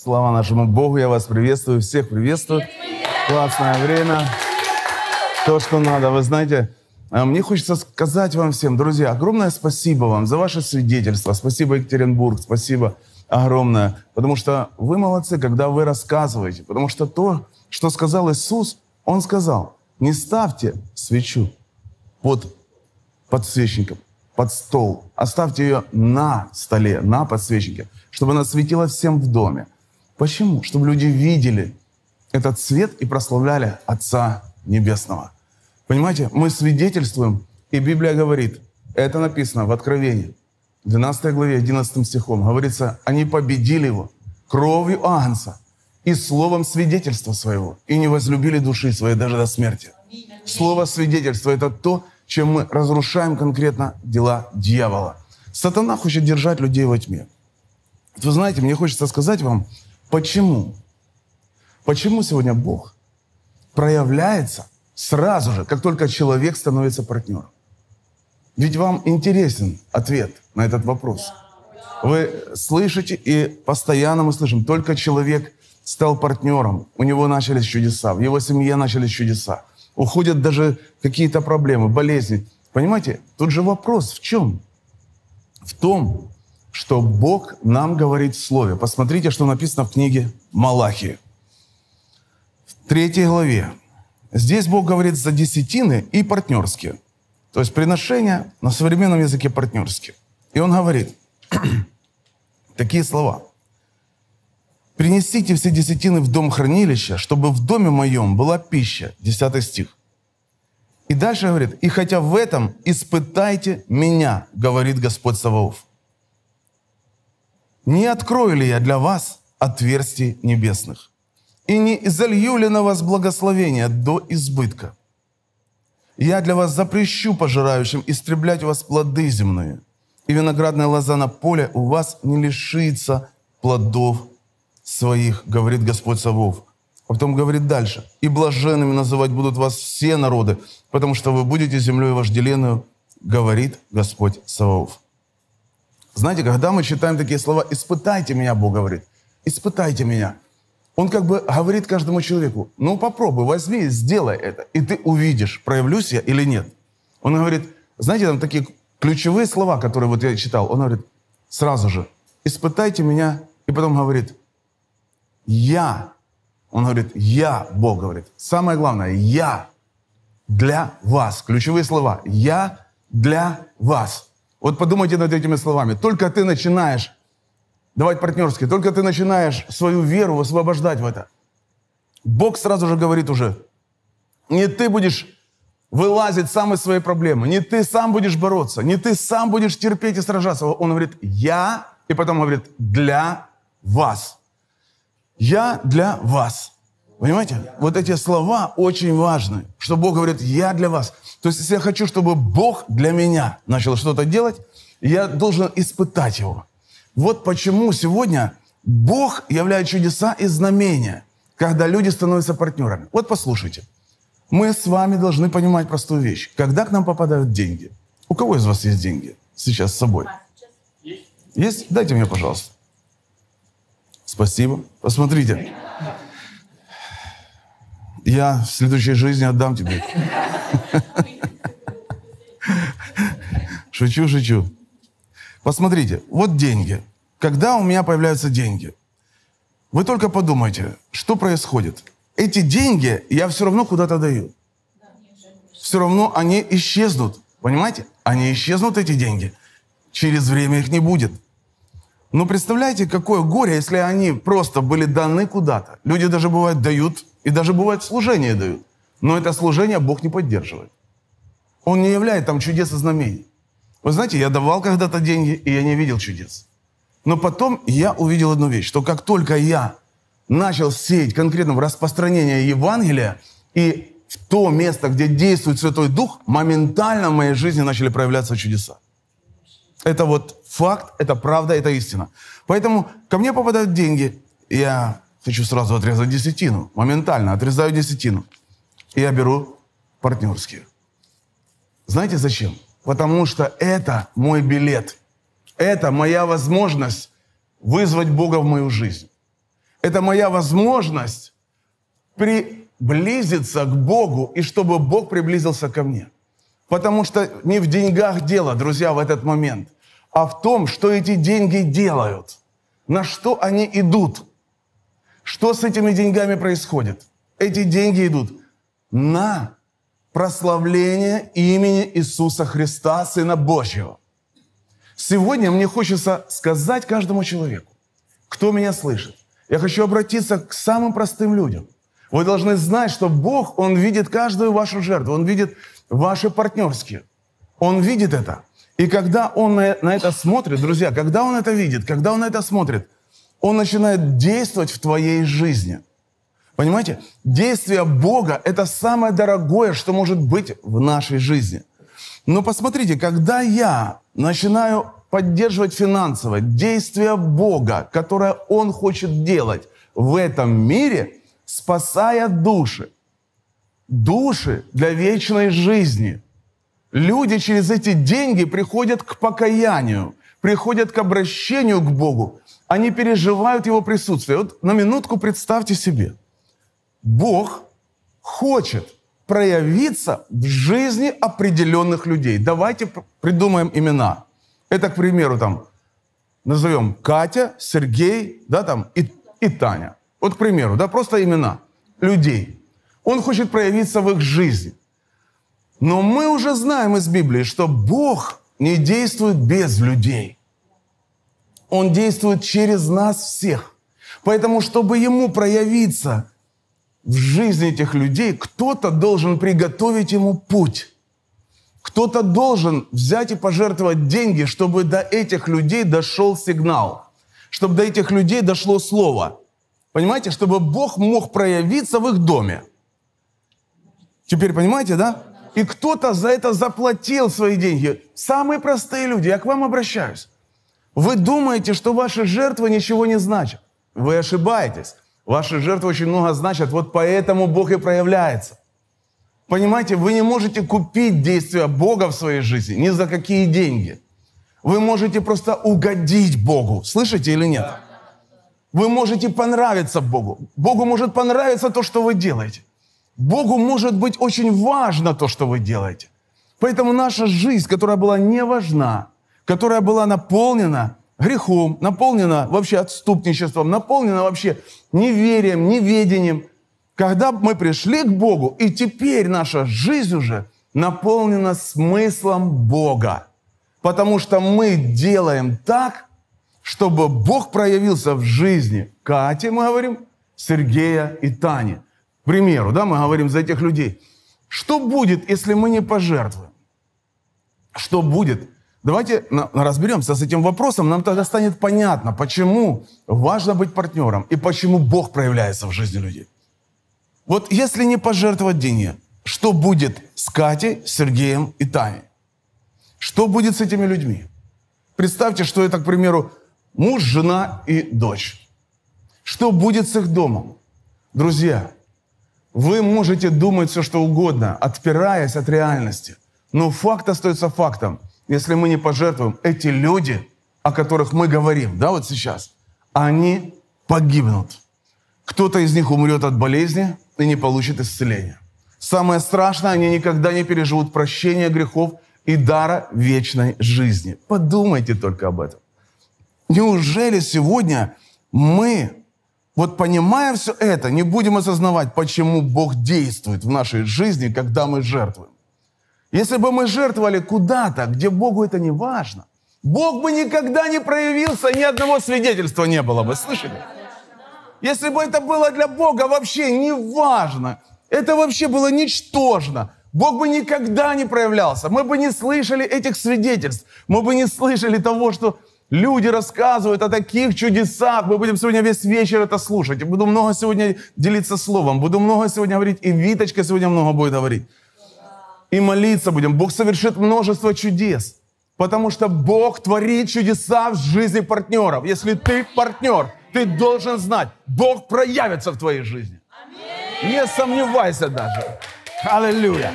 Слава нашему Богу, я вас приветствую, всех приветствую. Классное время. То, что надо, вы знаете. а Мне хочется сказать вам всем, друзья, огромное спасибо вам за ваше свидетельство. Спасибо, Екатеринбург, спасибо огромное. Потому что вы молодцы, когда вы рассказываете. Потому что то, что сказал Иисус, Он сказал, не ставьте свечу под подсвечником, под стол. Оставьте ее на столе, на подсвечнике, чтобы она светила всем в доме. Почему? Чтобы люди видели этот свет и прославляли Отца Небесного. Понимаете, мы свидетельствуем, и Библия говорит, это написано в Откровении, 12 главе, 11 стихом, говорится, они победили его кровью Агнца и словом свидетельства своего, и не возлюбили души своей даже до смерти. Слово свидетельства – это то, чем мы разрушаем конкретно дела дьявола. Сатана хочет держать людей во тьме. Вы знаете, мне хочется сказать вам, почему. Почему сегодня Бог проявляется сразу же, как только человек становится партнером. Ведь вам интересен ответ на этот вопрос. Вы слышите, и постоянно мы слышим, только человек стал партнером, у него начались чудеса, в его семье начались чудеса. Уходят даже какие-то проблемы, болезни. Понимаете, тут же вопрос в чем? В том, что Бог нам говорит в Слове. Посмотрите, что написано в книге Малахии. В третьей главе. Здесь Бог говорит за десятины и партнерские. То есть приношения на современном языке партнерские. И Он говорит такие слова. «Принесите все десятины в дом хранилища, чтобы в доме моем была пища». Десятый стих. И дальше говорит, «И хотя в этом испытайте меня, говорит Господь Саваоф. Не открою ли я для вас отверстий небесных? И не изолью ли на вас благословение до избытка? Я для вас запрещу пожирающим истреблять у вас плоды земные, и виноградная лоза на поле у вас не лишится плодов своих, говорит Господь Савов. А потом говорит дальше. «И блаженными называть будут вас все народы, потому что вы будете землей вожделенную, говорит Господь Саваоф». Знаете, когда мы читаем такие слова «испытайте меня», Бог говорит, «испытайте меня», Он как бы говорит каждому человеку, ну попробуй, возьми, сделай это, и ты увидишь, проявлюсь я или нет. Он говорит, знаете, там такие ключевые слова, которые вот я читал, он говорит сразу же, испытайте меня, и потом говорит, я, он говорит, я, Бог говорит, самое главное, я для вас, ключевые слова, я для вас. Вот подумайте над этими словами. Только ты начинаешь давать партнерские, только ты начинаешь свою веру высвобождать в это. Бог сразу же говорит уже, не ты будешь вылазить сам из своей проблемы, не ты сам будешь бороться, не ты сам будешь терпеть и сражаться. Он говорит, я, и потом говорит, для вас. Я для вас. Понимаете? Вот эти слова очень важны, что Бог говорит, я для вас. То есть, если я хочу, чтобы Бог для меня начал что-то делать, я должен испытать его. Вот почему сегодня Бог являет чудеса и знамения, когда люди становятся партнерами. Вот послушайте. Мы с вами должны понимать простую вещь. Когда к нам попадают деньги? У кого из вас есть деньги сейчас с собой? Есть? Дайте мне, пожалуйста. Спасибо. Посмотрите. Я в следующей жизни отдам тебе. Шучу, шучу. Посмотрите, вот деньги. Когда у меня появляются деньги, вы только подумайте, что происходит. Эти деньги я все равно куда-то даю. Все равно они исчезнут. Понимаете? Они исчезнут, эти деньги. Через время их не будет. Но представляете, какое горе, если они просто были даны куда-то. Люди даже бывают дают, и даже бывает служение дают. Но это служение Бог не поддерживает. Он не являет там чудес и знамений. Вы знаете, я давал когда-то деньги, и я не видел чудес. Но потом я увидел одну вещь, что как только я начал сеять конкретно распространение Евангелия, и в то место, где действует Святой Дух, моментально в моей жизни начали проявляться чудеса. Это вот факт, это правда, это истина. Поэтому ко мне попадают деньги, я хочу сразу отрезать десятину, моментально отрезаю десятину. И я беру партнерские. Знаете зачем? Потому что это мой билет. Это моя возможность вызвать Бога в мою жизнь. Это моя возможность приблизиться к Богу и чтобы Бог приблизился ко мне. Потому что не в деньгах дело, друзья, в этот момент, а в том, что эти деньги делают, на что они идут, что с этими деньгами происходит. Эти деньги идут на прославление имени Иисуса Христа, Сына Божьего. Сегодня мне хочется сказать каждому человеку, кто меня слышит. Я хочу обратиться к самым простым людям. Вы должны знать, что Бог, Он видит каждую вашу жертву, Он видит ваши партнерские. Он видит это. И когда Он на, это смотрит, друзья, когда Он это видит, когда Он это смотрит, Он начинает действовать в твоей жизни. Понимаете? Действие Бога – это самое дорогое, что может быть в нашей жизни. Но посмотрите, когда я начинаю поддерживать финансово действие Бога, которое Он хочет делать в этом мире, спасая души, души для вечной жизни. Люди через эти деньги приходят к покаянию, приходят к обращению к Богу. Они переживают Его присутствие. Вот на минутку представьте себе – Бог хочет проявиться в жизни определенных людей. Давайте придумаем имена. Это, к примеру, там, назовем Катя, Сергей, да, там, и, и Таня. Вот, к примеру, да, просто имена людей. Он хочет проявиться в их жизни. Но мы уже знаем из Библии, что Бог не действует без людей. Он действует через нас всех. Поэтому, чтобы Ему проявиться в жизни этих людей кто-то должен приготовить ему путь. Кто-то должен взять и пожертвовать деньги, чтобы до этих людей дошел сигнал, чтобы до этих людей дошло слово. Понимаете, чтобы Бог мог проявиться в их доме. Теперь понимаете, да? И кто-то за это заплатил свои деньги. Самые простые люди, я к вам обращаюсь. Вы думаете, что ваши жертвы ничего не значат. Вы ошибаетесь. Ваши жертвы очень много значат, вот поэтому Бог и проявляется. Понимаете, вы не можете купить действия Бога в своей жизни ни за какие деньги. Вы можете просто угодить Богу. Слышите или нет? Вы можете понравиться Богу. Богу может понравиться то, что вы делаете. Богу может быть очень важно то, что вы делаете. Поэтому наша жизнь, которая была не важна, которая была наполнена грехом, наполнена вообще отступничеством, наполнена вообще неверием, неведением. Когда мы пришли к Богу, и теперь наша жизнь уже наполнена смыслом Бога. Потому что мы делаем так, чтобы Бог проявился в жизни Кати, мы говорим, Сергея и Тани. К примеру, да, мы говорим за этих людей. Что будет, если мы не пожертвуем? Что будет, Давайте разберемся с этим вопросом, нам тогда станет понятно, почему важно быть партнером и почему Бог проявляется в жизни людей. Вот если не пожертвовать деньги, что будет с Катей, Сергеем и Таней? Что будет с этими людьми? Представьте, что это, к примеру, муж, жена и дочь. Что будет с их домом? Друзья, вы можете думать все, что угодно, отпираясь от реальности. Но факт остается фактом – если мы не пожертвуем, эти люди, о которых мы говорим, да, вот сейчас, они погибнут. Кто-то из них умрет от болезни и не получит исцеления. Самое страшное, они никогда не переживут прощения грехов и дара вечной жизни. Подумайте только об этом. Неужели сегодня мы, вот понимая все это, не будем осознавать, почему Бог действует в нашей жизни, когда мы жертвуем? Если бы мы жертвовали куда-то, где Богу это не важно, Бог бы никогда не проявился, ни одного свидетельства не было бы. Слышали? Если бы это было для Бога вообще не важно, это вообще было ничтожно, Бог бы никогда не проявлялся. Мы бы не слышали этих свидетельств. Мы бы не слышали того, что люди рассказывают о таких чудесах. Мы будем сегодня весь вечер это слушать. Буду много сегодня делиться словом. Буду много сегодня говорить. И Виточка сегодня много будет говорить и молиться будем. Бог совершит множество чудес. Потому что Бог творит чудеса в жизни партнеров. Если ты партнер, ты должен знать, Бог проявится в твоей жизни. Аминь. Не сомневайся даже. Аллилуйя.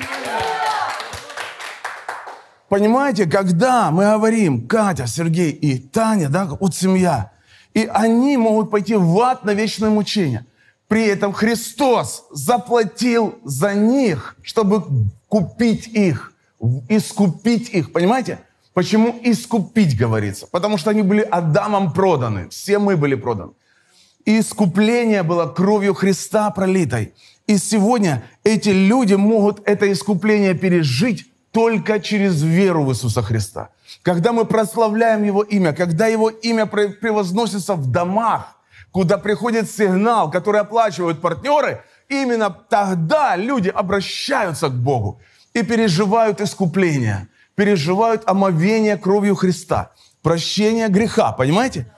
Понимаете, когда мы говорим, Катя, Сергей и Таня, да, вот семья, И они могут пойти в ад на вечное мучение. При этом Христос заплатил за них, чтобы купить их, искупить их. Понимаете? Почему искупить говорится? Потому что они были Адамом проданы. Все мы были проданы. И искупление было кровью Христа пролитой. И сегодня эти люди могут это искупление пережить только через веру в Иисуса Христа. Когда мы прославляем Его имя, когда Его имя превозносится в домах, куда приходит сигнал, который оплачивают партнеры, именно тогда люди обращаются к Богу и переживают искупление, переживают омовение кровью Христа, прощение греха, понимаете?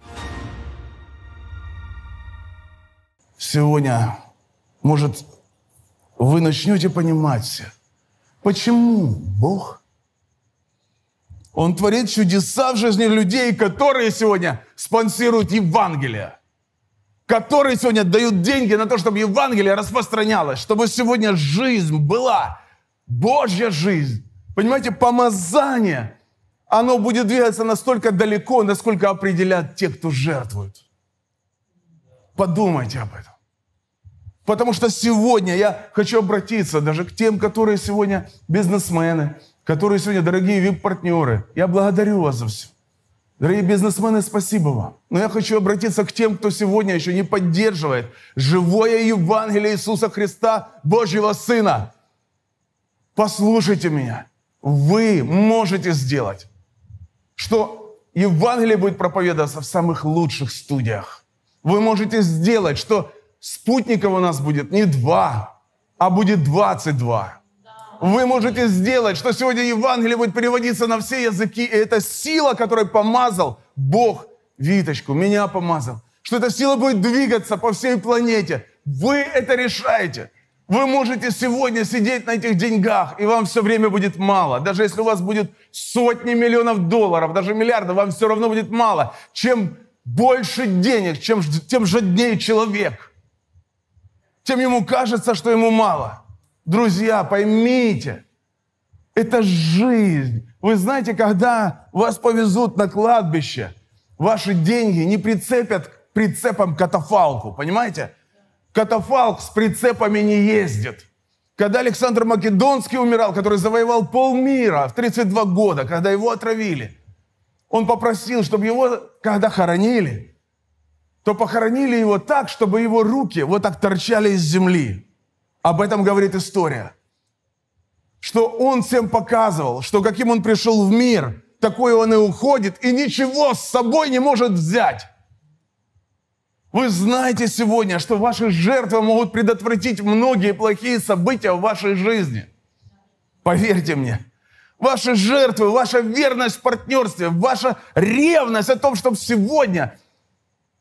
Сегодня, может, вы начнете понимать, почему Бог, Он творит чудеса в жизни людей, которые сегодня спонсируют Евангелие, которые сегодня дают деньги на то, чтобы Евангелие распространялось, чтобы сегодня жизнь была, Божья жизнь. Понимаете, помазание, оно будет двигаться настолько далеко, насколько определят те, кто жертвует. Подумайте об этом. Потому что сегодня я хочу обратиться даже к тем, которые сегодня бизнесмены, которые сегодня дорогие вип-партнеры. Я благодарю вас за все. Дорогие бизнесмены, спасибо вам. Но я хочу обратиться к тем, кто сегодня еще не поддерживает живое Евангелие Иисуса Христа, Божьего Сына. Послушайте меня. Вы можете сделать, что Евангелие будет проповедоваться в самых лучших студиях. Вы можете сделать, что спутников у нас будет не два, а будет 22. Вы можете сделать, что сегодня Евангелие будет переводиться на все языки, и это сила, которой помазал Бог Виточку, меня помазал. Что эта сила будет двигаться по всей планете. Вы это решаете. Вы можете сегодня сидеть на этих деньгах, и вам все время будет мало. Даже если у вас будет сотни миллионов долларов, даже миллиардов, вам все равно будет мало. Чем больше денег, чем, тем жаднее человек – тем ему кажется, что ему мало. Друзья, поймите, это жизнь. Вы знаете, когда вас повезут на кладбище, ваши деньги не прицепят к прицепам катафалку, понимаете? Катафалк с прицепами не ездит. Когда Александр Македонский умирал, который завоевал полмира в 32 года, когда его отравили, он попросил, чтобы его, когда хоронили, то похоронили его так, чтобы его руки вот так торчали из земли. Об этом говорит история. Что он всем показывал, что каким он пришел в мир, такой он и уходит, и ничего с собой не может взять. Вы знаете сегодня, что ваши жертвы могут предотвратить многие плохие события в вашей жизни. Поверьте мне, ваши жертвы, ваша верность в партнерстве, ваша ревность о том, чтобы сегодня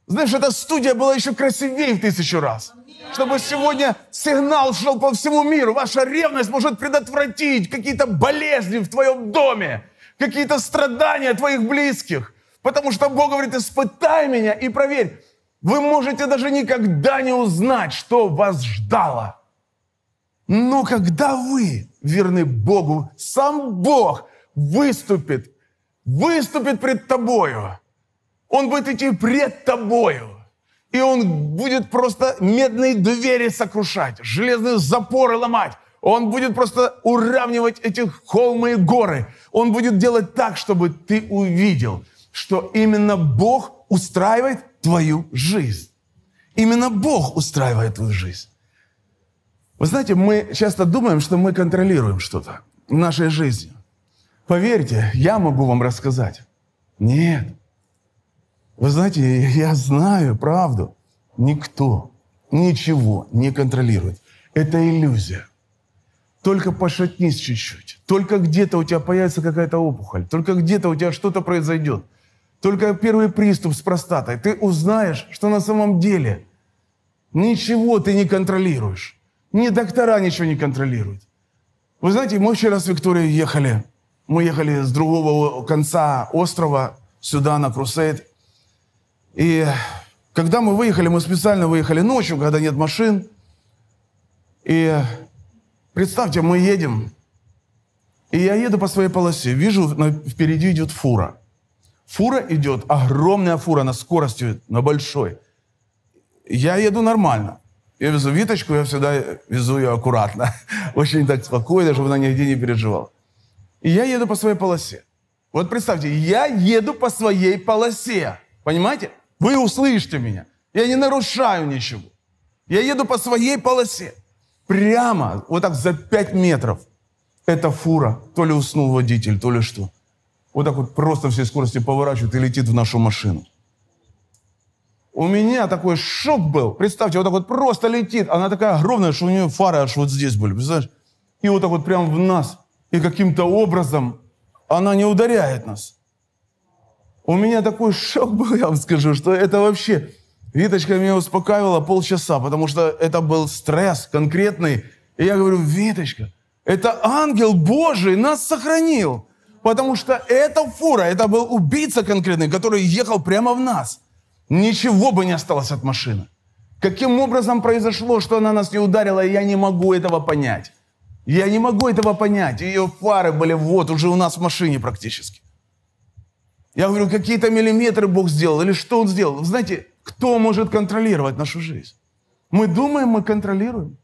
знаешь, эта студия была еще красивее в тысячу раз. Чтобы сегодня сигнал шел по всему миру. Ваша ревность может предотвратить какие-то болезни в твоем доме, какие-то страдания твоих близких. Потому что Бог говорит, испытай меня и проверь. Вы можете даже никогда не узнать, что вас ждало. Но когда вы верны Богу, сам Бог выступит, выступит пред тобою – он будет идти пред тобою. И он будет просто медные двери сокрушать, железные запоры ломать. Он будет просто уравнивать эти холмы и горы. Он будет делать так, чтобы ты увидел, что именно Бог устраивает твою жизнь. Именно Бог устраивает твою жизнь. Вы знаете, мы часто думаем, что мы контролируем что-то в нашей жизни. Поверьте, я могу вам рассказать. Нет. Вы знаете, я знаю правду. Никто ничего не контролирует. Это иллюзия. Только пошатнись чуть-чуть. Только где-то у тебя появится какая-то опухоль. Только где-то у тебя что-то произойдет. Только первый приступ с простатой. Ты узнаешь, что на самом деле ничего ты не контролируешь. Ни доктора ничего не контролируют. Вы знаете, мы вчера с Викторией ехали. Мы ехали с другого конца острова сюда на Крусейд. И когда мы выехали, мы специально выехали ночью, когда нет машин. И представьте, мы едем, и я еду по своей полосе, вижу, впереди идет фура. Фура идет, огромная фура на скоростью, на большой. Я еду нормально. Я везу Виточку, я всегда везу ее аккуратно. Очень так спокойно, чтобы она нигде не переживала. И я еду по своей полосе. Вот представьте, я еду по своей полосе. Понимаете? Вы услышите меня. Я не нарушаю ничего. Я еду по своей полосе. Прямо, вот так за 5 метров. Эта фура, то ли уснул водитель, то ли что. Вот так вот просто всей скорости поворачивает и летит в нашу машину. У меня такой шок был. Представьте, вот так вот просто летит. Она такая огромная, что у нее фары аж вот здесь были, представляешь? И вот так вот прямо в нас. И каким-то образом она не ударяет нас. У меня такой шок был, я вам скажу, что это вообще... Виточка меня успокаивала полчаса, потому что это был стресс конкретный. И я говорю, Виточка, это ангел Божий нас сохранил. Потому что эта фура, это был убийца конкретный, который ехал прямо в нас. Ничего бы не осталось от машины. Каким образом произошло, что она нас не ударила, я не могу этого понять. Я не могу этого понять. Ее фары были вот уже у нас в машине практически. Я говорю, какие-то миллиметры Бог сделал, или что Он сделал? Знаете, кто может контролировать нашу жизнь? Мы думаем, мы контролируем.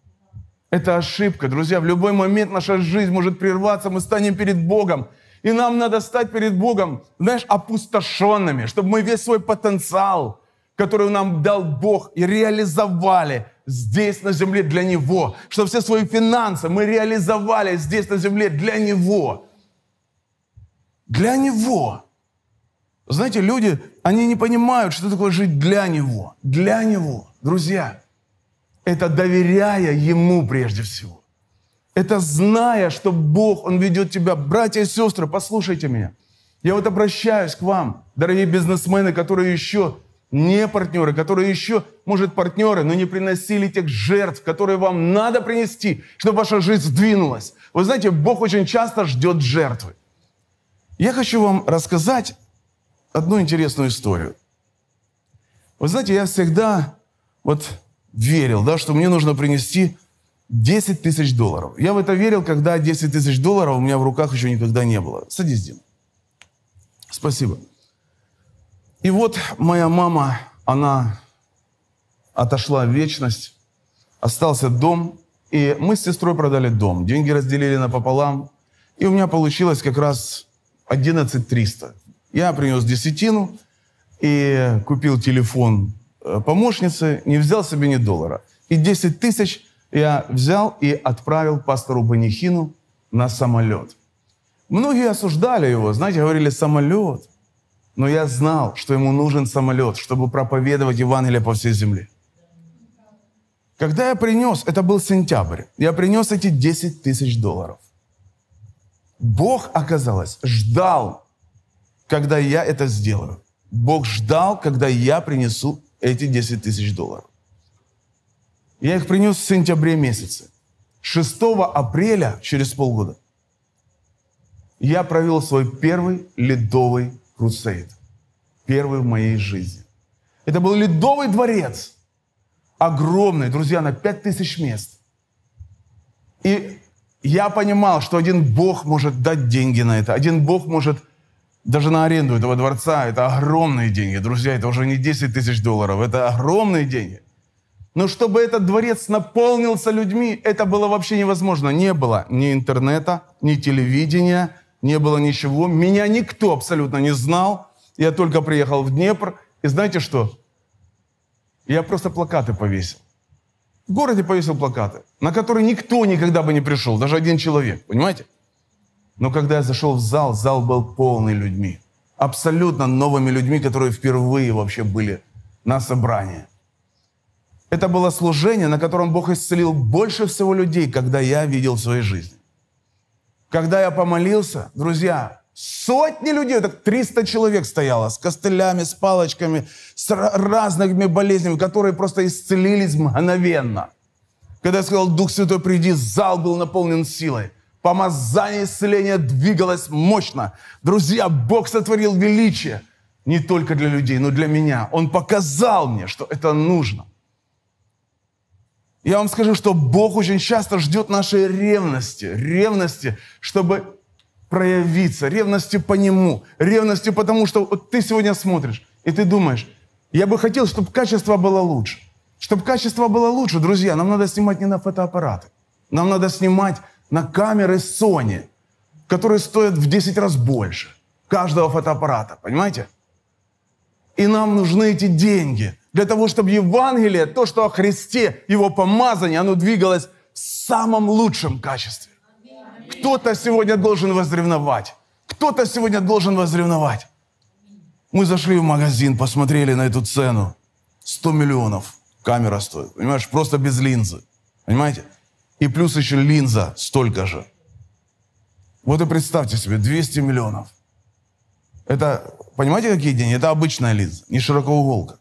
Это ошибка, друзья. В любой момент наша жизнь может прерваться, мы станем перед Богом. И нам надо стать перед Богом, знаешь, опустошенными, чтобы мы весь свой потенциал, который нам дал Бог, и реализовали здесь на земле для Него. Чтобы все свои финансы мы реализовали здесь на земле для Него. Для Него. Знаете, люди, они не понимают, что такое жить для Него. Для Него. Друзья, это доверяя Ему прежде всего. Это зная, что Бог, Он ведет тебя. Братья и сестры, послушайте меня. Я вот обращаюсь к вам, дорогие бизнесмены, которые еще не партнеры, которые еще, может, партнеры, но не приносили тех жертв, которые вам надо принести, чтобы ваша жизнь сдвинулась. Вы знаете, Бог очень часто ждет жертвы. Я хочу вам рассказать одну интересную историю. Вы знаете, я всегда вот верил, да, что мне нужно принести 10 тысяч долларов. Я в это верил, когда 10 тысяч долларов у меня в руках еще никогда не было. Садись, Дим. Спасибо. И вот моя мама, она отошла в вечность, остался дом, и мы с сестрой продали дом. Деньги разделили напополам, и у меня получилось как раз 11 300. Я принес десятину и купил телефон э, помощницы, не взял себе ни доллара. И 10 тысяч я взял и отправил пастору Банихину на самолет. Многие осуждали его, знаете, говорили, самолет. Но я знал, что ему нужен самолет, чтобы проповедовать Евангелие по всей земле. Когда я принес, это был сентябрь, я принес эти 10 тысяч долларов. Бог, оказалось, ждал когда я это сделаю. Бог ждал, когда я принесу эти 10 тысяч долларов. Я их принес в сентябре месяце. 6 апреля, через полгода, я провел свой первый ледовый крусейд. Первый в моей жизни. Это был ледовый дворец. Огромный, друзья, на 5000 мест. И я понимал, что один Бог может дать деньги на это. Один Бог может даже на аренду этого дворца это огромные деньги. Друзья, это уже не 10 тысяч долларов, это огромные деньги. Но чтобы этот дворец наполнился людьми, это было вообще невозможно. Не было ни интернета, ни телевидения, не было ничего. Меня никто абсолютно не знал. Я только приехал в Днепр. И знаете что? Я просто плакаты повесил. В городе повесил плакаты, на которые никто никогда бы не пришел, даже один человек, понимаете? Но когда я зашел в зал, зал был полный людьми. Абсолютно новыми людьми, которые впервые вообще были на собрании. Это было служение, на котором Бог исцелил больше всего людей, когда я видел в своей жизни. Когда я помолился, друзья, сотни людей, так 300 человек стояло с костылями, с палочками, с разными болезнями, которые просто исцелились мгновенно. Когда я сказал, Дух Святой, приди, зал был наполнен силой. Помазание исцеления двигалось мощно. Друзья, Бог сотворил величие не только для людей, но для меня. Он показал мне, что это нужно. Я вам скажу, что Бог очень часто ждет нашей ревности, ревности, чтобы проявиться, ревностью по Нему, ревностью потому, что вот ты сегодня смотришь, и ты думаешь, я бы хотел, чтобы качество было лучше. Чтобы качество было лучше, друзья, нам надо снимать не на фотоаппараты. Нам надо снимать на камеры Sony, которые стоят в 10 раз больше каждого фотоаппарата, понимаете? И нам нужны эти деньги для того, чтобы Евангелие, то, что о Христе, Его помазание, оно двигалось в самом лучшем качестве. Кто-то сегодня должен возревновать. Кто-то сегодня должен возревновать. Мы зашли в магазин, посмотрели на эту цену. 100 миллионов камера стоит. Понимаешь, просто без линзы. Понимаете? И плюс еще линза столько же. Вот и представьте себе, 200 миллионов. Это, понимаете, какие деньги? Это обычная линза, не широкоуголка.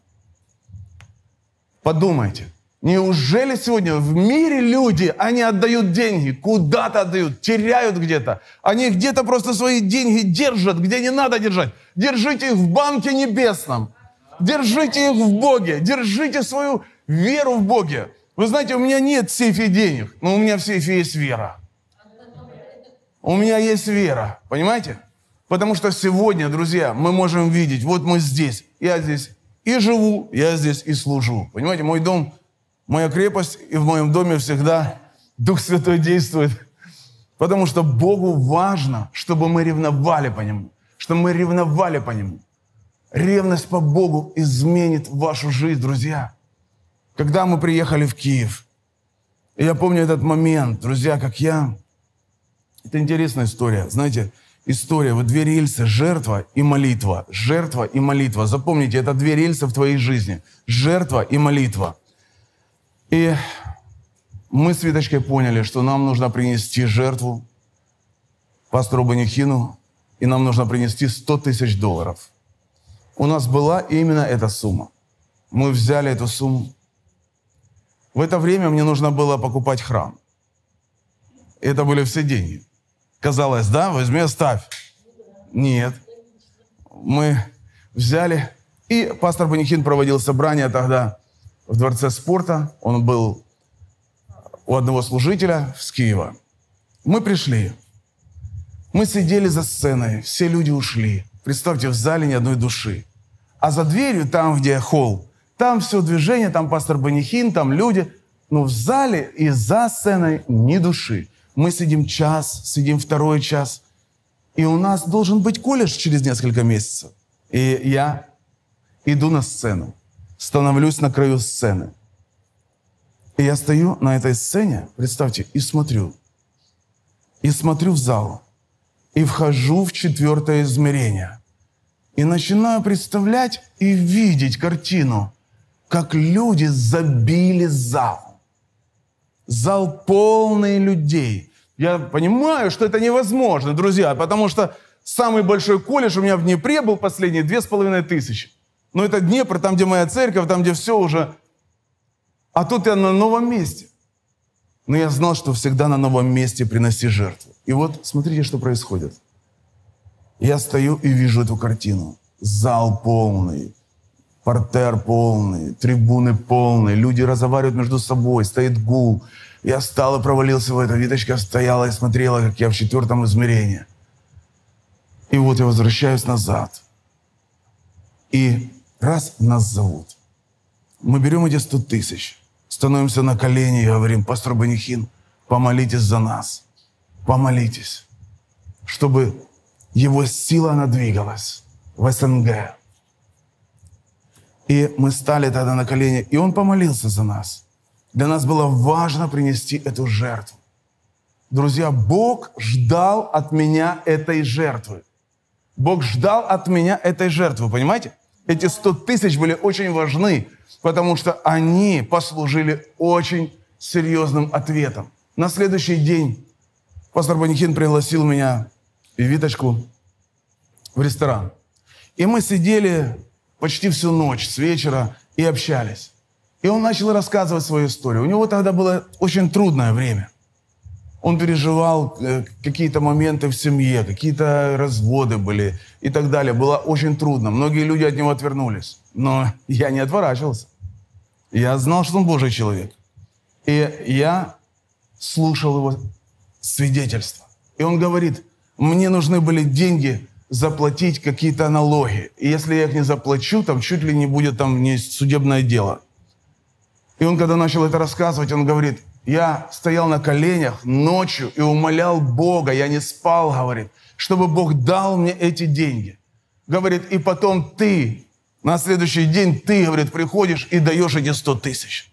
Подумайте, неужели сегодня в мире люди, они отдают деньги, куда-то отдают, теряют где-то. Они где-то просто свои деньги держат, где не надо держать. Держите их в банке небесном. Держите их в Боге. Держите свою веру в Боге. Вы знаете, у меня нет в сейфе денег, но у меня в сейфе есть вера. У меня есть вера, понимаете? Потому что сегодня, друзья, мы можем видеть, вот мы здесь, я здесь и живу, я здесь и служу. Понимаете, мой дом, моя крепость, и в моем доме всегда Дух Святой действует. Потому что Богу важно, чтобы мы ревновали по Нему, чтобы мы ревновали по Нему. Ревность по Богу изменит вашу жизнь, друзья. Когда мы приехали в Киев, и я помню этот момент, друзья, как я... Это интересная история. Знаете, история. Вот две рельсы – жертва и молитва. Жертва и молитва. Запомните, это две рельсы в твоей жизни. Жертва и молитва. И мы с Виточкой поняли, что нам нужно принести жертву пастору Банихину, и нам нужно принести 100 тысяч долларов. У нас была именно эта сумма. Мы взяли эту сумму. В это время мне нужно было покупать храм. Это были все деньги. Казалось, да, возьми, оставь. Нет. Мы взяли, и пастор Банихин проводил собрание тогда в Дворце спорта. Он был у одного служителя с Киева. Мы пришли. Мы сидели за сценой, все люди ушли. Представьте, в зале ни одной души. А за дверью, там, где холл, там все движение, там пастор Банихин, там люди. Но в зале и за сценой ни души. Мы сидим час, сидим второй час. И у нас должен быть колледж через несколько месяцев. И я иду на сцену, становлюсь на краю сцены. И я стою на этой сцене, представьте, и смотрю. И смотрю в зал. И вхожу в четвертое измерение. И начинаю представлять и видеть картину, как люди забили зал. Зал полный людей. Я понимаю, что это невозможно, друзья, потому что самый большой колледж у меня в Днепре был последний две с половиной тысячи. Но это Днепр, там, где моя церковь, там, где все уже. А тут я на новом месте. Но я знал, что всегда на новом месте приноси жертву. И вот смотрите, что происходит. Я стою и вижу эту картину. Зал полный, Портер полный, трибуны полные, люди разговаривают между собой, стоит гул. Я встал и провалился в это. Виточка стояла и смотрела, как я в четвертом измерении. И вот я возвращаюсь назад. И раз нас зовут. Мы берем эти сто тысяч, становимся на колени и говорим, пастор Банихин, помолитесь за нас. Помолитесь, чтобы его сила надвигалась в СНГ и мы стали тогда на колени, и он помолился за нас. Для нас было важно принести эту жертву. Друзья, Бог ждал от меня этой жертвы. Бог ждал от меня этой жертвы, понимаете? Эти 100 тысяч были очень важны, потому что они послужили очень серьезным ответом. На следующий день пастор Банихин пригласил меня и Виточку в ресторан. И мы сидели почти всю ночь, с вечера, и общались. И он начал рассказывать свою историю. У него тогда было очень трудное время. Он переживал э, какие-то моменты в семье, какие-то разводы были и так далее. Было очень трудно. Многие люди от него отвернулись. Но я не отворачивался. Я знал, что он Божий человек. И я слушал его свидетельство. И он говорит, мне нужны были деньги заплатить какие-то налоги. И если я их не заплачу, там чуть ли не будет там не судебное дело. И он, когда начал это рассказывать, он говорит, я стоял на коленях ночью и умолял Бога, я не спал, говорит, чтобы Бог дал мне эти деньги. Говорит, и потом ты, на следующий день ты, говорит, приходишь и даешь эти 100 тысяч.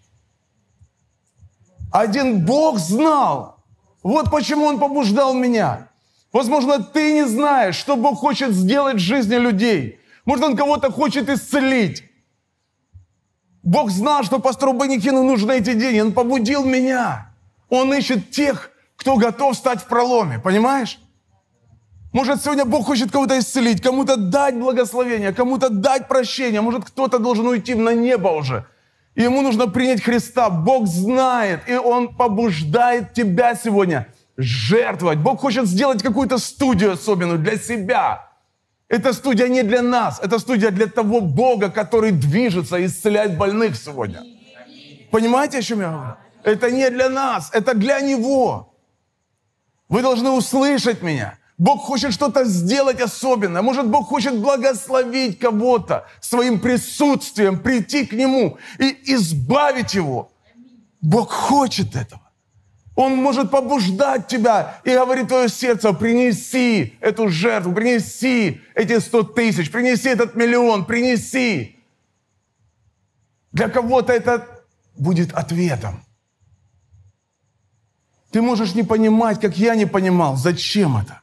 Один Бог знал. Вот почему Он побуждал меня. Возможно, ты не знаешь, что Бог хочет сделать в жизни людей. Может, Он кого-то хочет исцелить. Бог знал, что пастору Баникину нужны эти деньги. Он побудил меня. Он ищет тех, кто готов стать в проломе. Понимаешь? Может, сегодня Бог хочет кого-то исцелить, кому-то дать благословение, кому-то дать прощение. Может, кто-то должен уйти на небо уже. И ему нужно принять Христа. Бог знает, и Он побуждает тебя сегодня жертвовать. Бог хочет сделать какую-то студию особенную для себя. Эта студия не для нас, это студия для того Бога, который движется и исцеляет больных сегодня. Понимаете, о чем я говорю? Это не для нас, это для Него. Вы должны услышать меня. Бог хочет что-то сделать особенное. Может, Бог хочет благословить кого-то своим присутствием, прийти к Нему и избавить его. Бог хочет этого. Он может побуждать тебя и говорить твое сердце, принеси эту жертву, принеси эти сто тысяч, принеси этот миллион, принеси. Для кого-то это будет ответом. Ты можешь не понимать, как я не понимал, зачем это.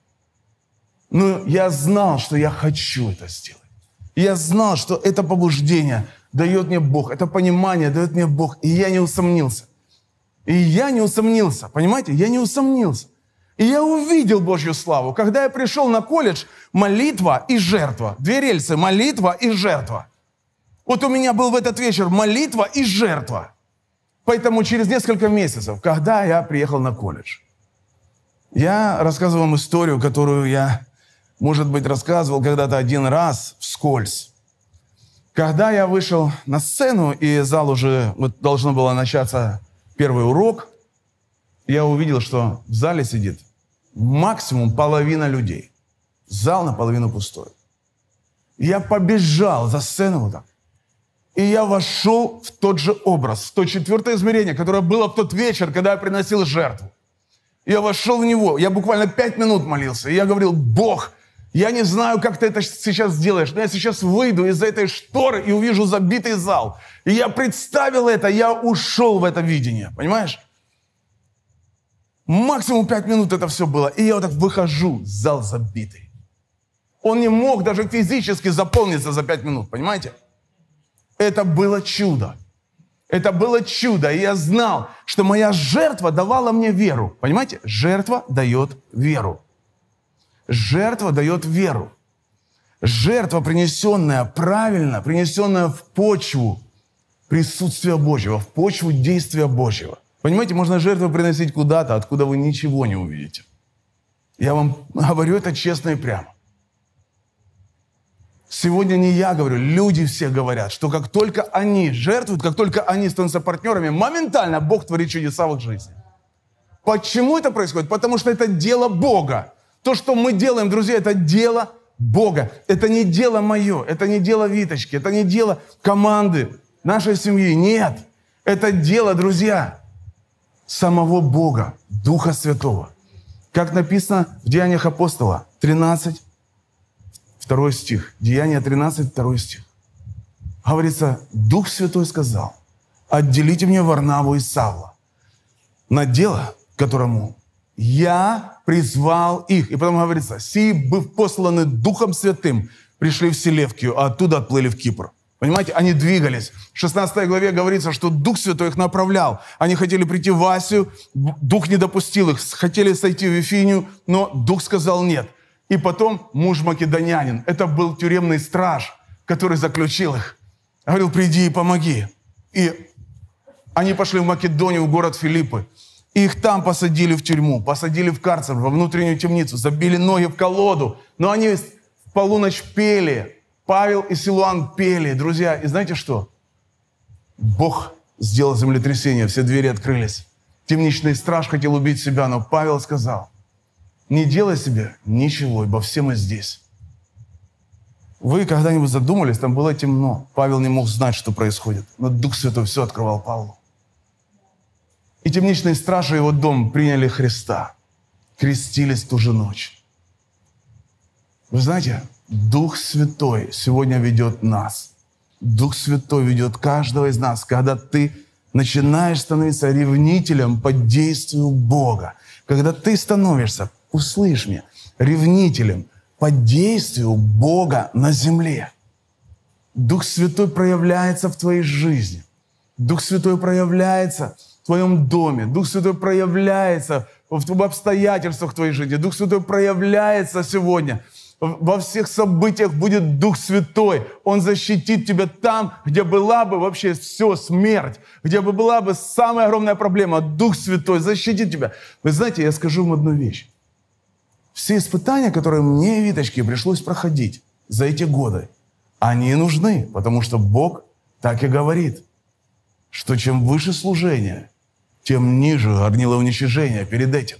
Но я знал, что я хочу это сделать. Я знал, что это побуждение дает мне Бог, это понимание дает мне Бог, и я не усомнился. И я не усомнился, понимаете? Я не усомнился. И я увидел Божью славу. Когда я пришел на колледж, молитва и жертва. Две рельсы, молитва и жертва. Вот у меня был в этот вечер молитва и жертва. Поэтому через несколько месяцев, когда я приехал на колледж, я рассказывал вам историю, которую я может быть, рассказывал когда-то один раз вскользь. Когда я вышел на сцену, и зал уже, вот должно было начаться первый урок, я увидел, что в зале сидит максимум половина людей. Зал наполовину пустой. Я побежал за сцену вот так. И я вошел в тот же образ, в то четвертое измерение, которое было в тот вечер, когда я приносил жертву. Я вошел в него, я буквально пять минут молился. И я говорил, Бог, я не знаю, как ты это сейчас сделаешь, но я сейчас выйду из этой шторы и увижу забитый зал. И я представил это, я ушел в это видение, понимаешь? Максимум пять минут это все было. И я вот так выхожу, зал забитый. Он не мог даже физически заполниться за пять минут, понимаете? Это было чудо. Это было чудо. И я знал, что моя жертва давала мне веру. Понимаете? Жертва дает веру. Жертва дает веру. Жертва, принесенная правильно, принесенная в почву присутствия Божьего, в почву действия Божьего. Понимаете, можно жертву приносить куда-то, откуда вы ничего не увидите. Я вам говорю это честно и прямо. Сегодня не я говорю, люди все говорят, что как только они жертвуют, как только они становятся партнерами, моментально Бог творит чудеса в их жизни. Почему это происходит? Потому что это дело Бога. То, что мы делаем, друзья, это дело Бога. Это не дело мое, это не дело Виточки, это не дело команды нашей семьи. Нет, это дело, друзья, самого Бога, Духа Святого. Как написано в Деяниях апостола 13, 2 стих. Деяния 13, 2 стих. Говорится, Дух Святой сказал, отделите мне Варнаву и Савла на дело, которому я призвал их. И потом говорится, сии, быв посланы Духом Святым, пришли в Селевкию, а оттуда отплыли в Кипр. Понимаете, они двигались. В 16 главе говорится, что Дух Святой их направлял. Они хотели прийти в Асию, Дух не допустил их. Хотели сойти в Вифинию, но Дух сказал нет. И потом муж македонянин, это был тюремный страж, который заключил их. Говорил, приди и помоги. И они пошли в Македонию, в город Филиппы. Их там посадили в тюрьму, посадили в карцер, во внутреннюю темницу, забили ноги в колоду. Но они в полуночь пели. Павел и Силуан пели. Друзья, и знаете что? Бог сделал землетрясение, все двери открылись. Темничный страж хотел убить себя, но Павел сказал, Не делай себе ничего, ибо все мы здесь. Вы когда-нибудь задумались, там было темно. Павел не мог знать, что происходит. Но Дух Святой все открывал Павлу. И темничные стражи его дом приняли Христа. Крестились ту же ночь. Вы знаете, Дух Святой сегодня ведет нас. Дух Святой ведет каждого из нас, когда ты начинаешь становиться ревнителем под действию Бога. Когда ты становишься, услышь меня, ревнителем под действию Бога на земле. Дух Святой проявляется в твоей жизни. Дух Святой проявляется в твоем доме. Дух Святой проявляется в обстоятельствах твоей жизни. Дух Святой проявляется сегодня – во всех событиях будет Дух Святой. Он защитит тебя там, где была бы вообще все, смерть, где бы была бы самая огромная проблема. Дух Святой защитит тебя. Вы знаете, я скажу вам одну вещь. Все испытания, которые мне, Виточке, пришлось проходить за эти годы, они нужны, потому что Бог так и говорит, что чем выше служение, тем ниже горнило уничижения перед этим.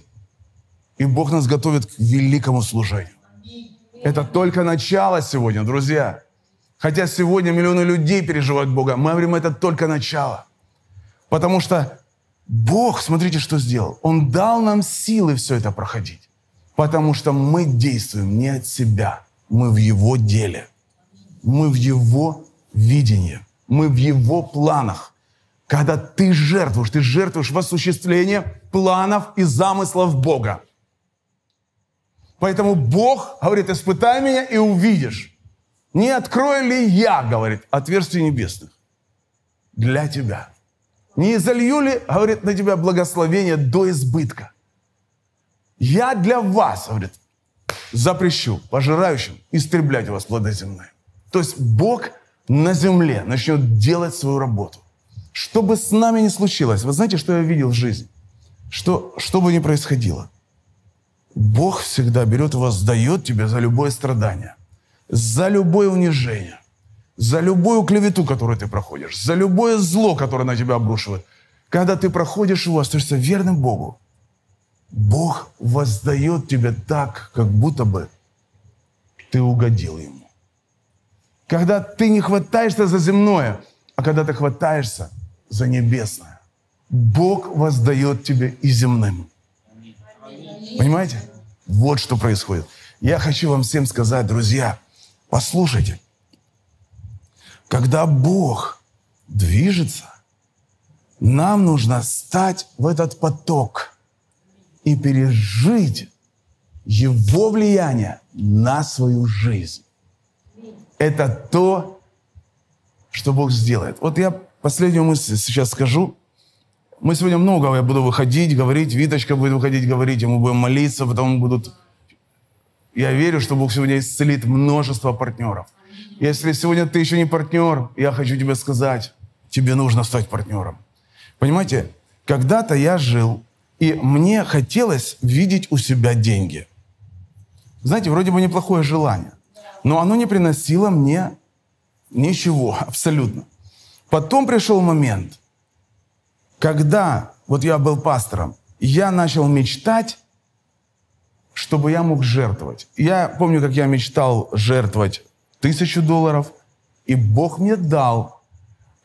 И Бог нас готовит к великому служению. Это только начало сегодня, друзья. Хотя сегодня миллионы людей переживают Бога, мы говорим, это только начало. Потому что Бог, смотрите, что сделал. Он дал нам силы все это проходить. Потому что мы действуем не от себя, мы в Его деле. Мы в Его видении, мы в Его планах. Когда ты жертвуешь, ты жертвуешь в осуществление планов и замыслов Бога. Поэтому Бог говорит, испытай меня и увидишь. Не открою ли я, говорит, отверстие небесных для тебя. Не залью ли, говорит, на тебя благословение до избытка. Я для вас, говорит, запрещу пожирающим истреблять у вас плоды земные. То есть Бог на земле начнет делать свою работу. Что бы с нами ни случилось, вы знаете, что я видел в жизни? Что, что бы ни происходило – Бог всегда берет и воздает тебе за любое страдание, за любое унижение, за любую клевету, которую ты проходишь, за любое зло, которое на тебя обрушивает. Когда ты проходишь его, остаешься верным Богу, Бог воздает тебе так, как будто бы ты угодил Ему. Когда ты не хватаешься за земное, а когда ты хватаешься за небесное, Бог воздает тебе и земным. Понимаете? Вот что происходит. Я хочу вам всем сказать, друзья, послушайте. Когда Бог движется, нам нужно стать в этот поток и пережить Его влияние на свою жизнь. Это то, что Бог сделает. Вот я последнюю мысль сейчас скажу. Мы сегодня много, я буду выходить, говорить, Виточка будет выходить, говорить, мы будем молиться, потом будут... Я верю, что Бог сегодня исцелит множество партнеров. Если сегодня ты еще не партнер, я хочу тебе сказать, тебе нужно стать партнером. Понимаете, когда-то я жил, и мне хотелось видеть у себя деньги. Знаете, вроде бы неплохое желание, но оно не приносило мне ничего абсолютно. Потом пришел момент – когда вот я был пастором, я начал мечтать, чтобы я мог жертвовать. Я помню, как я мечтал жертвовать тысячу долларов, и Бог мне дал.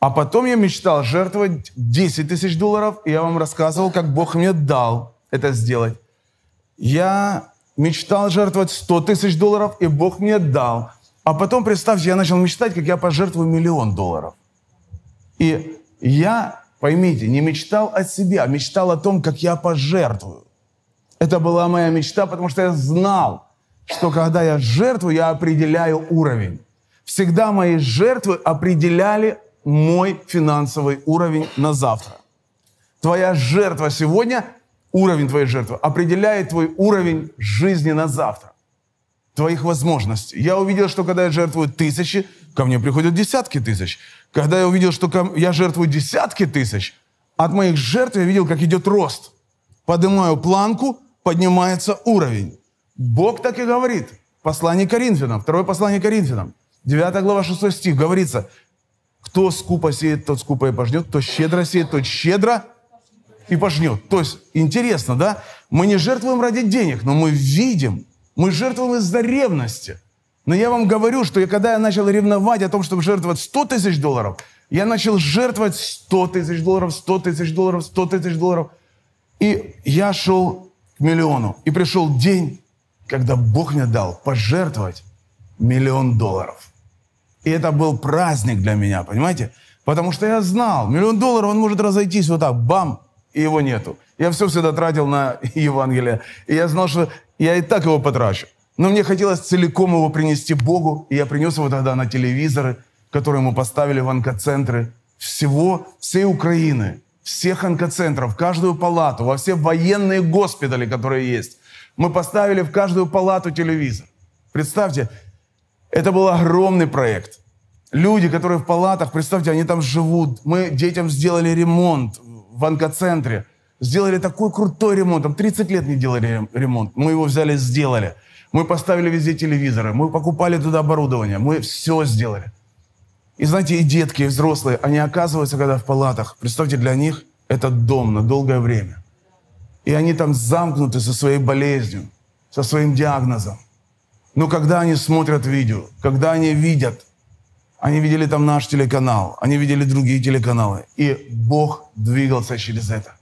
А потом я мечтал жертвовать 10 тысяч долларов, и я вам рассказывал, как Бог мне дал это сделать. Я мечтал жертвовать 100 тысяч долларов, и Бог мне дал. А потом, представьте, я начал мечтать, как я пожертвую миллион долларов. И я Поймите, не мечтал о себе, а мечтал о том, как я пожертвую. Это была моя мечта, потому что я знал, что когда я жертвую, я определяю уровень. Всегда мои жертвы определяли мой финансовый уровень на завтра. Твоя жертва сегодня, уровень твоей жертвы, определяет твой уровень жизни на завтра. Твоих возможностей. Я увидел, что когда я жертвую тысячи, ко мне приходят десятки тысяч. Когда я увидел, что я жертвую десятки тысяч, от моих жертв я видел, как идет рост. Поднимаю планку, поднимается уровень. Бог так и говорит. Послание Коринфянам, второе послание Коринфянам, 9 глава 6 стих, говорится, кто скупо сеет, тот скупо и пожнет, кто щедро сеет, тот щедро и пожнет. То есть, интересно, да? Мы не жертвуем ради денег, но мы видим, мы жертвуем из-за ревности. Но я вам говорю, что я, когда я начал ревновать о том, чтобы жертвовать 100 тысяч долларов, я начал жертвовать 100 тысяч долларов, 100 тысяч долларов, 100 тысяч долларов. И я шел к миллиону. И пришел день, когда Бог мне дал пожертвовать миллион долларов. И это был праздник для меня, понимаете? Потому что я знал, миллион долларов, он может разойтись вот так, бам, и его нету. Я все всегда тратил на Евангелие. И я знал, что я и так его потрачу. Но мне хотелось целиком его принести Богу. И я принес его тогда на телевизоры, которые мы поставили в онкоцентры всего, всей Украины, всех онкоцентров, каждую палату, во все военные госпитали, которые есть. Мы поставили в каждую палату телевизор. Представьте, это был огромный проект. Люди, которые в палатах, представьте, они там живут. Мы детям сделали ремонт в онкоцентре. Сделали такой крутой ремонт. Там 30 лет не делали ремонт. Мы его взяли, сделали. Мы поставили везде телевизоры. Мы покупали туда оборудование. Мы все сделали. И знаете, и детки, и взрослые, они оказываются, когда в палатах, представьте, для них это дом на долгое время. И они там замкнуты со своей болезнью, со своим диагнозом. Но когда они смотрят видео, когда они видят, они видели там наш телеканал, они видели другие телеканалы, и Бог двигался через это.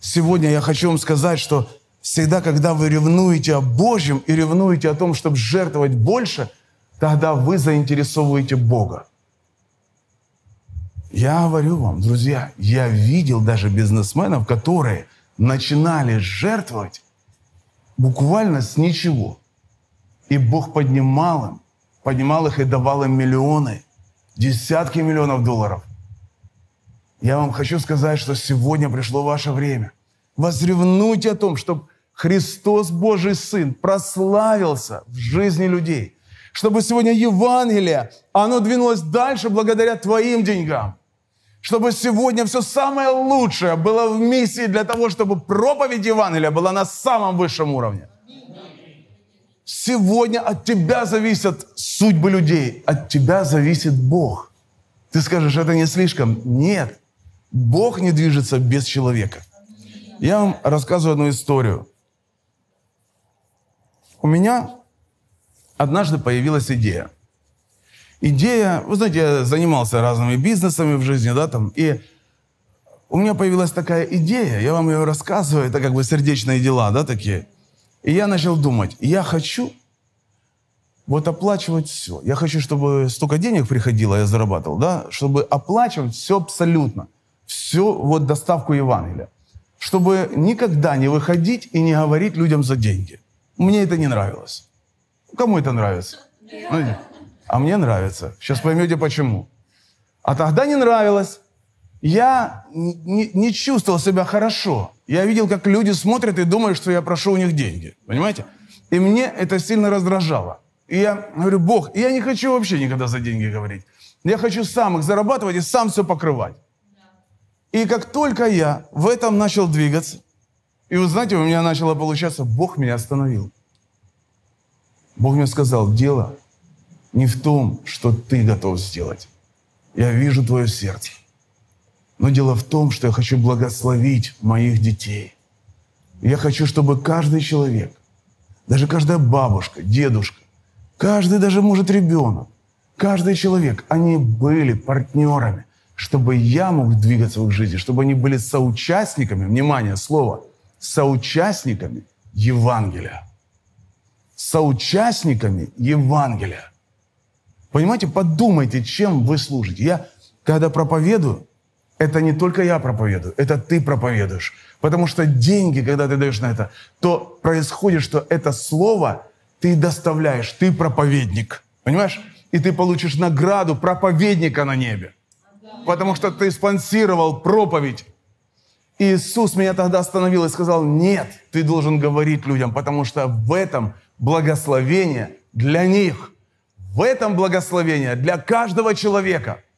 Сегодня я хочу вам сказать, что всегда, когда вы ревнуете о Божьем и ревнуете о том, чтобы жертвовать больше, тогда вы заинтересовываете Бога. Я говорю вам, друзья, я видел даже бизнесменов, которые начинали жертвовать буквально с ничего – и Бог поднимал им, поднимал их и давал им миллионы, десятки миллионов долларов. Я вам хочу сказать, что сегодня пришло ваше время. Возревнуйте о том, чтобы Христос, Божий Сын, прославился в жизни людей. Чтобы сегодня Евангелие, оно двинулось дальше благодаря твоим деньгам. Чтобы сегодня все самое лучшее было в миссии для того, чтобы проповедь Евангелия была на самом высшем уровне. Сегодня от тебя зависят судьбы людей, от тебя зависит Бог. Ты скажешь, это не слишком? Нет. Бог не движется без человека. Я вам рассказываю одну историю. У меня однажды появилась идея. Идея, вы знаете, я занимался разными бизнесами в жизни, да, там, и у меня появилась такая идея, я вам ее рассказываю, это как бы сердечные дела, да, такие. И я начал думать, я хочу вот оплачивать все. Я хочу, чтобы столько денег приходило, я зарабатывал, да, чтобы оплачивать все абсолютно. Все, вот доставку Евангелия. Чтобы никогда не выходить и не говорить людям за деньги. Мне это не нравилось. Кому это нравится? Ну, а мне нравится. Сейчас поймете почему. А тогда не нравилось. Я не, не чувствовал себя хорошо. Я видел, как люди смотрят и думают, что я прошу у них деньги. Понимаете? И мне это сильно раздражало. И я говорю, Бог, я не хочу вообще никогда за деньги говорить. Я хочу сам их зарабатывать и сам все покрывать. И как только я в этом начал двигаться, и вы знаете, у меня начало получаться, Бог меня остановил. Бог мне сказал, дело не в том, что ты готов сделать. Я вижу твое сердце. Но дело в том, что я хочу благословить моих детей. Я хочу, чтобы каждый человек, даже каждая бабушка, дедушка, каждый даже, может, ребенок, каждый человек, они были партнерами, чтобы я мог двигаться в их жизни, чтобы они были соучастниками, внимание, слово, соучастниками Евангелия. Соучастниками Евангелия. Понимаете, подумайте, чем вы служите. Я, когда проповедую, это не только я проповедую, это ты проповедуешь. Потому что деньги, когда ты даешь на это, то происходит, что это слово ты доставляешь, ты проповедник. Понимаешь? И ты получишь награду проповедника на небе. Потому что ты спонсировал проповедь. Иисус меня тогда остановил и сказал, нет, ты должен говорить людям, потому что в этом благословение для них. В этом благословение для каждого человека –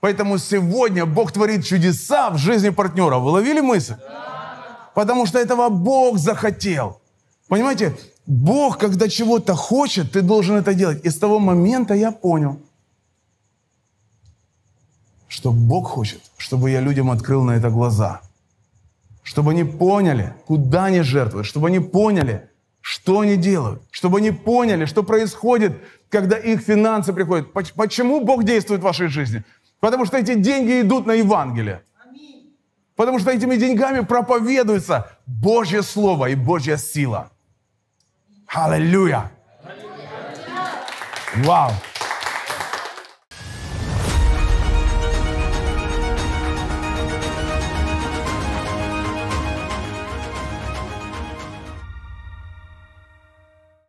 Поэтому сегодня Бог творит чудеса в жизни партнера. Вы ловили мысль? Да. Потому что этого Бог захотел. Понимаете, Бог, когда чего-то хочет, ты должен это делать. И с того момента я понял, что Бог хочет, чтобы я людям открыл на это глаза. Чтобы они поняли, куда они жертвуют, чтобы они поняли, что они делают, чтобы они поняли, что происходит, когда их финансы приходят. Почему Бог действует в вашей жизни? Потому что эти деньги идут на Евангелие. Потому что этими деньгами проповедуется Божье Слово и Божья сила. Аллилуйя! Вау!